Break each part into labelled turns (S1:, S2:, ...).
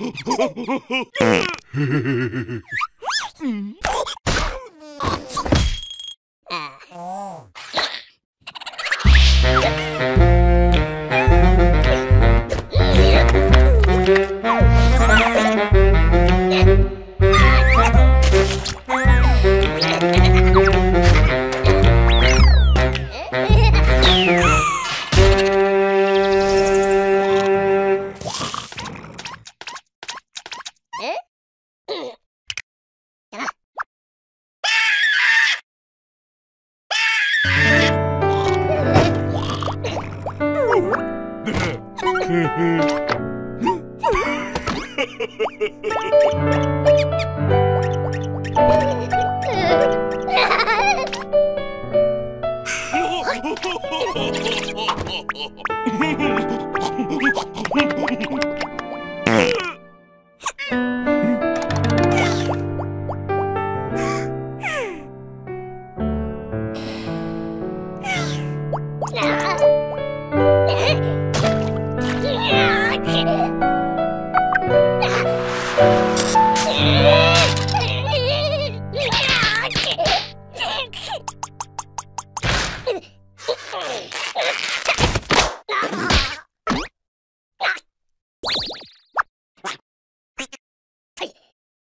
S1: Hehehehe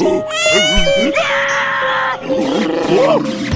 S1: Oh!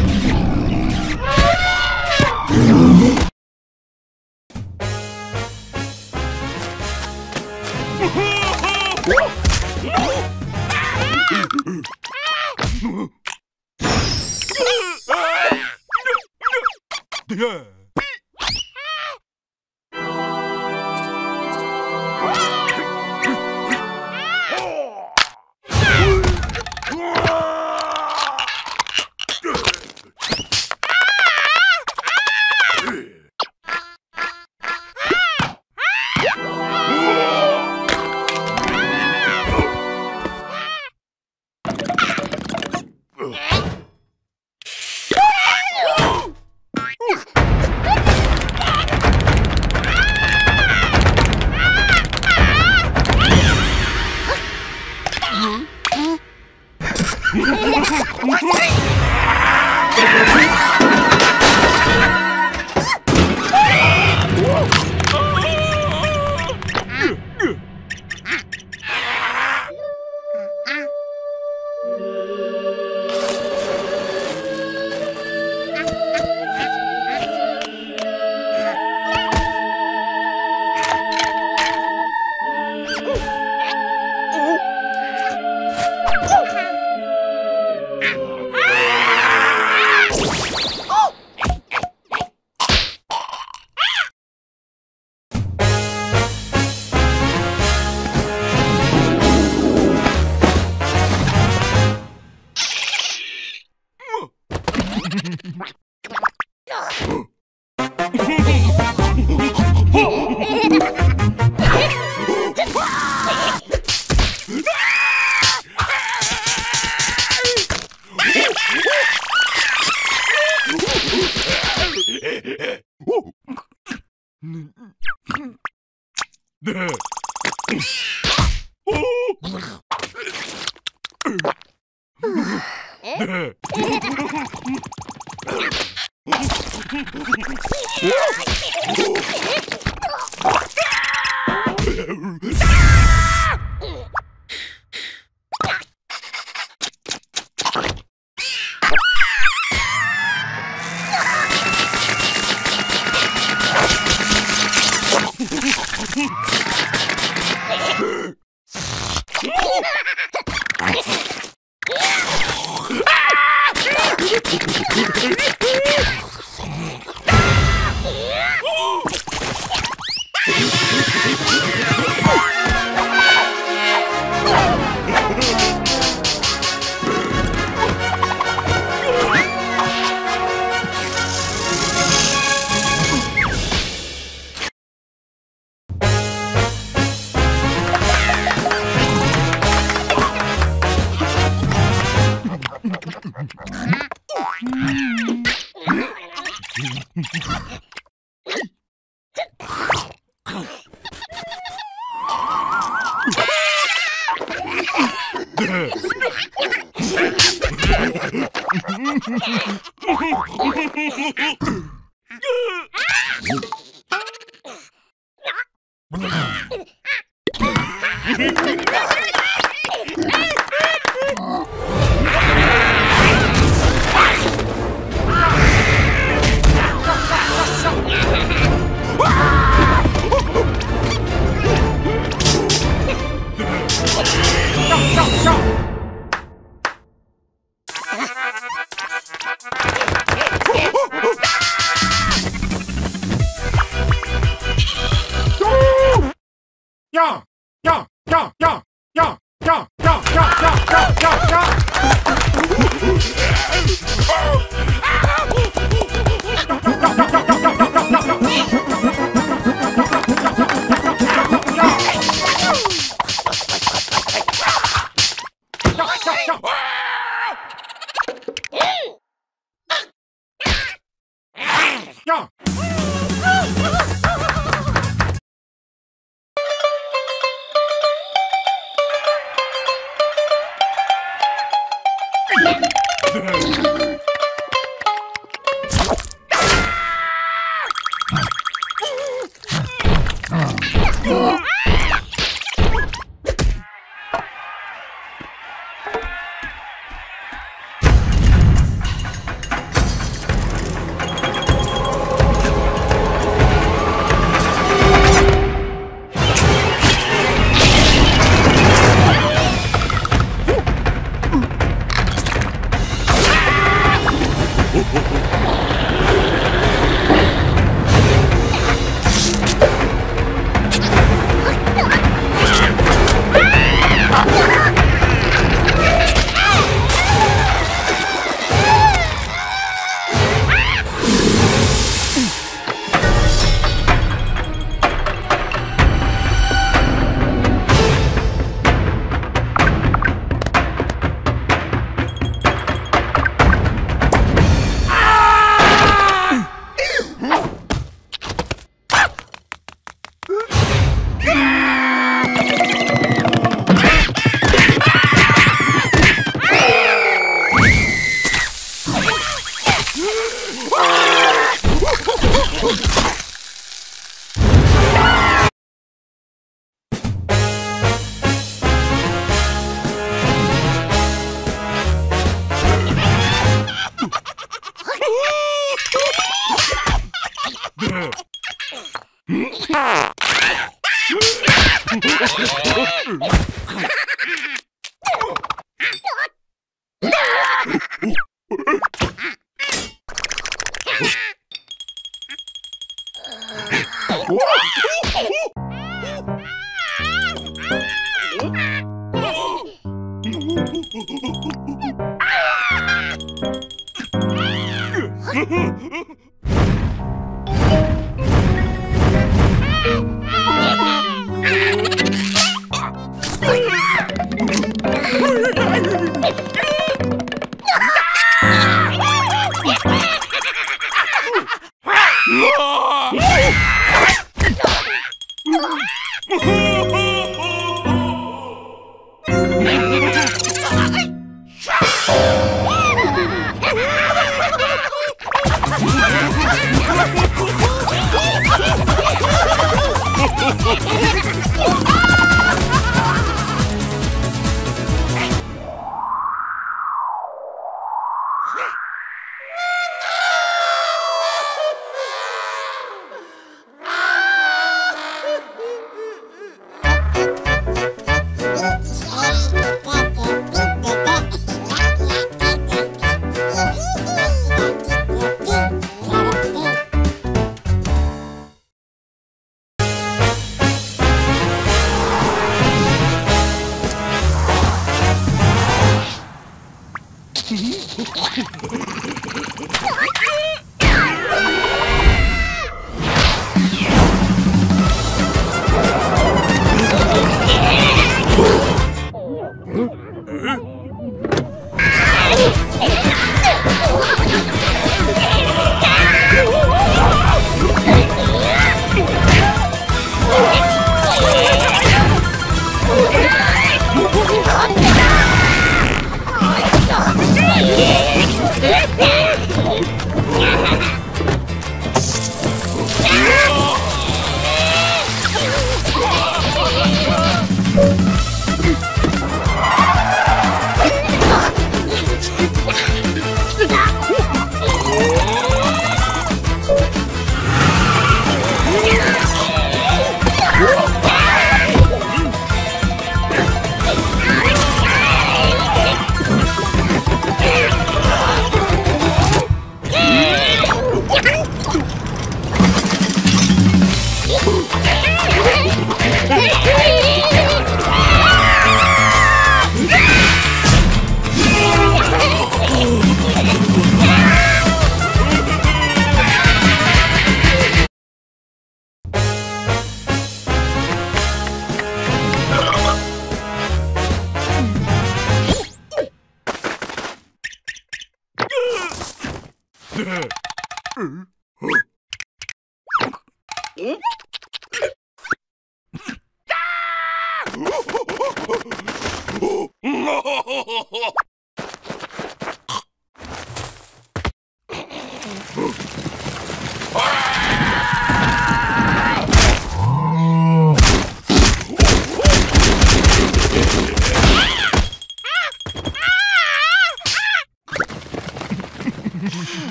S1: Uh.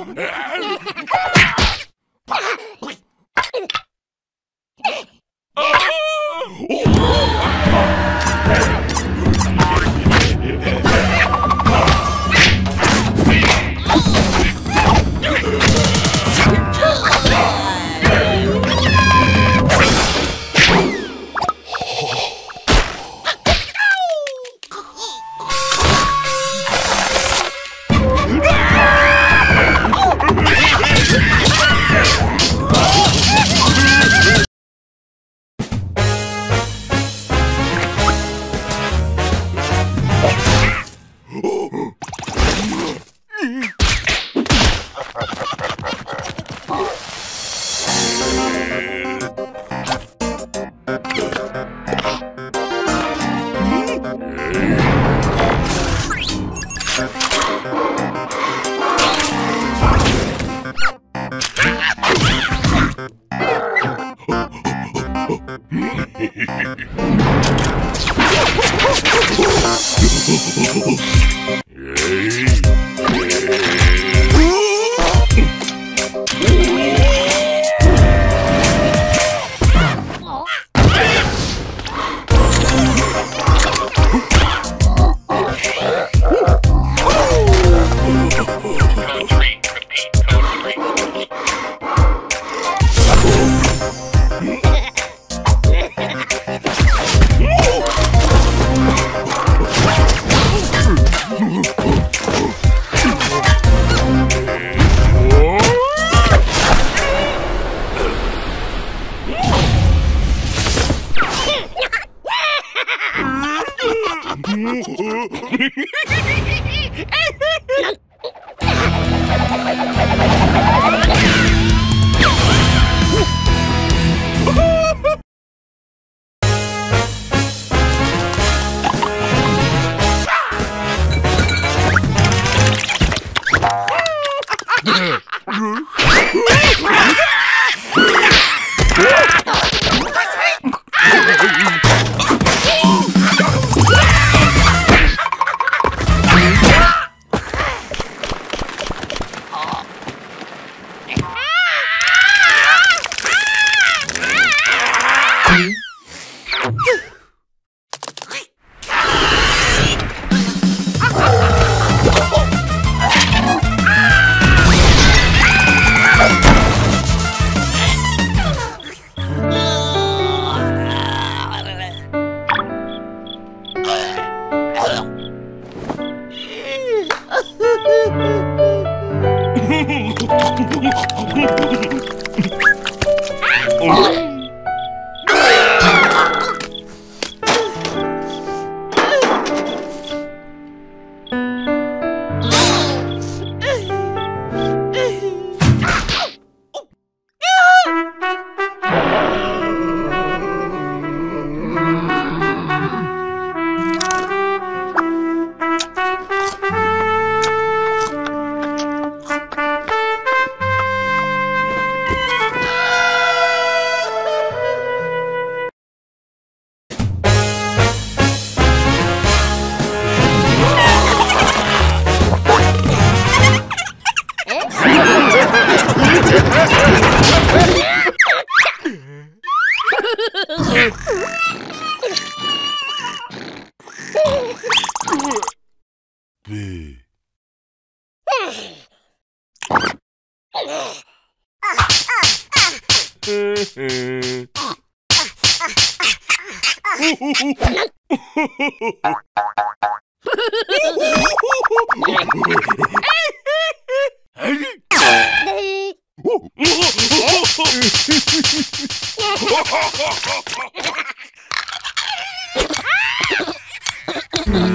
S1: Ah! え え Oh,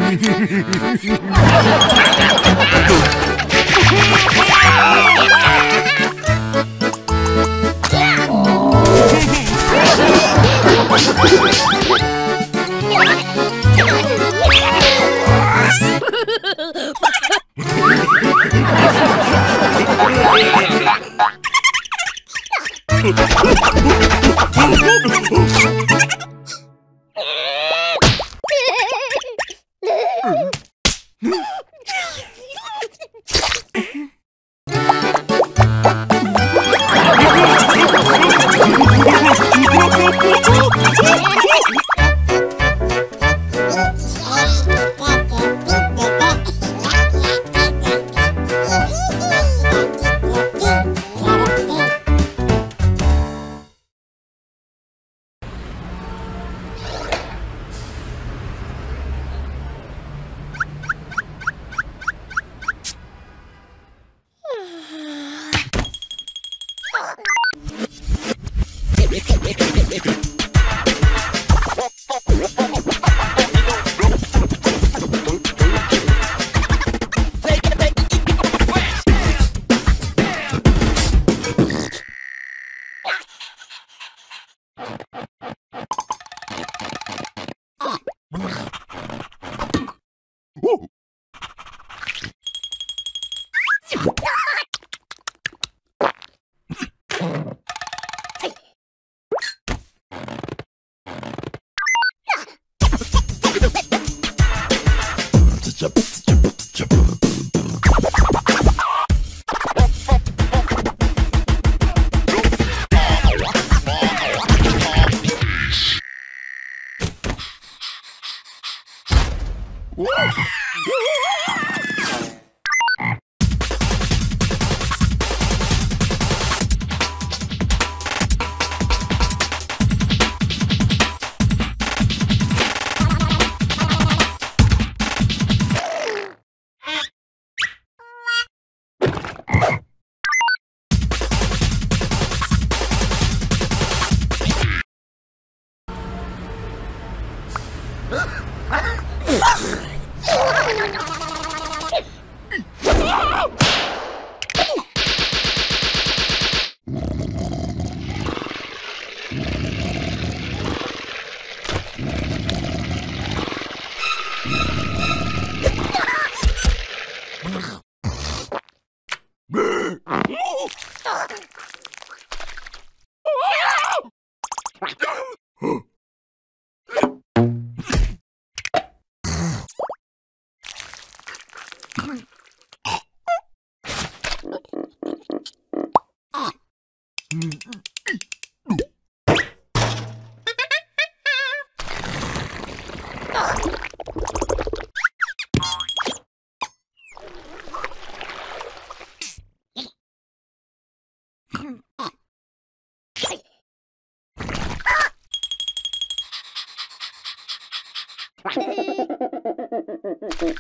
S1: Mm-mm-mm-mm-mm.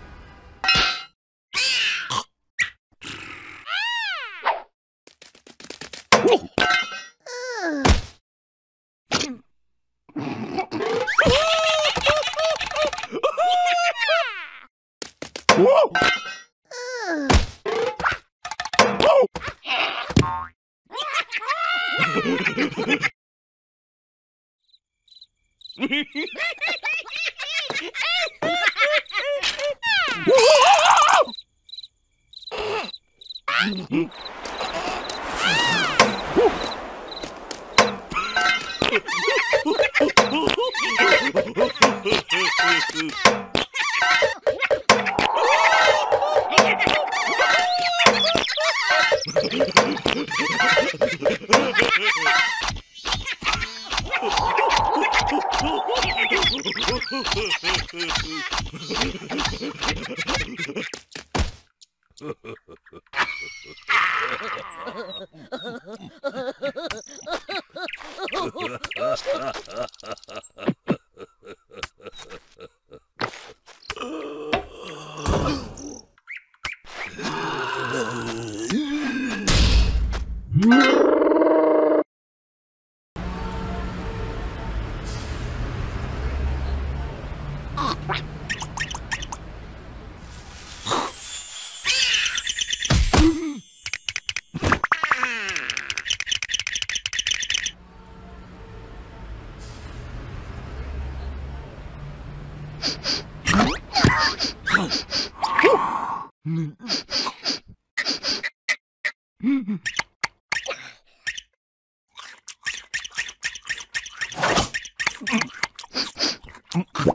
S1: Mm-hmm.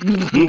S1: I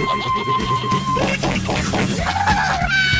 S1: Ha ha ha ha!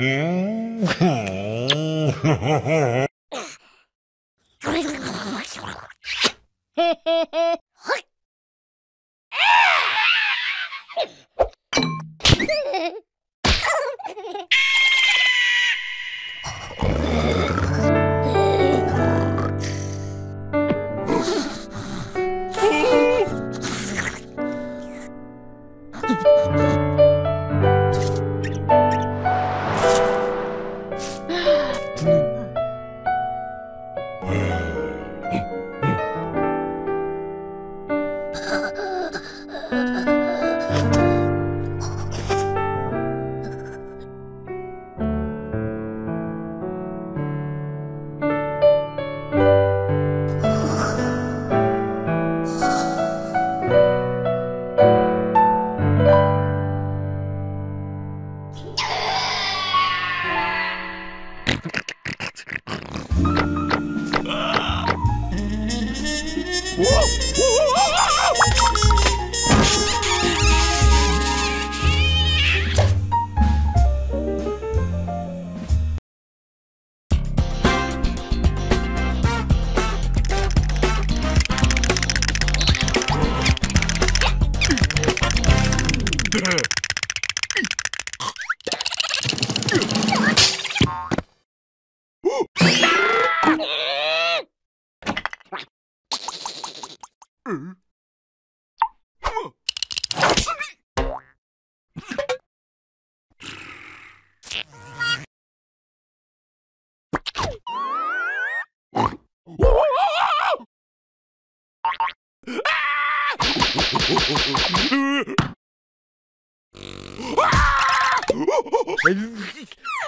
S1: Mm-hmm. あ あ